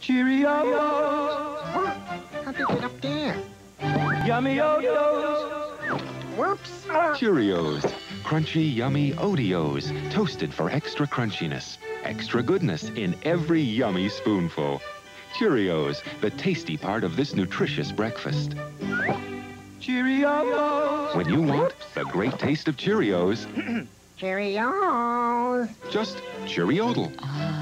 Cheerios. How'd they get up there? Yummy Odeos. Whoops. Cheerios. Crunchy, yummy Odeos. Toasted for extra crunchiness. Extra goodness in every yummy spoonful. Cheerios, the tasty part of this nutritious breakfast. Cheerios. When you want the great taste of Cheerios, Cheerios. just Cheeriodle. Ah.